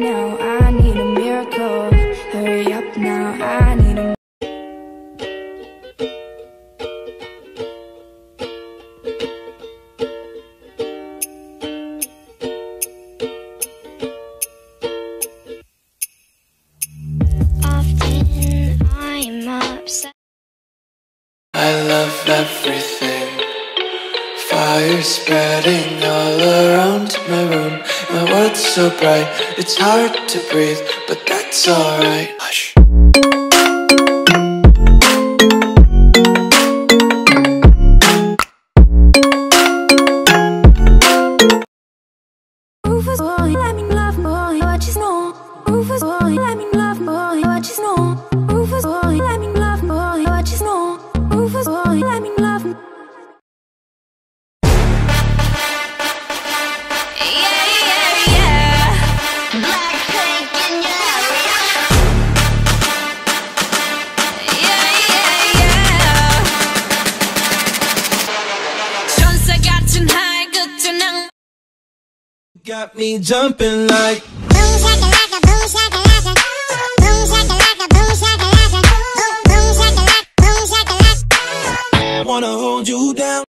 whoa. Right now, I need a miracle. Hurry up now, I need a Often I'm upset. I love everything. Fire spreading all around my room. My world's so bright, it's hard to breathe, but that's alright. Hush. Boy, me love boy, what you know? Rufus boy, me love boy, what you know? Got me jumping like. Boom shakalaka, boom shakalaka. Boom shakalaka, boom shakalaka. Boom shakalaka, boom shakalaka. Wanna hold you down.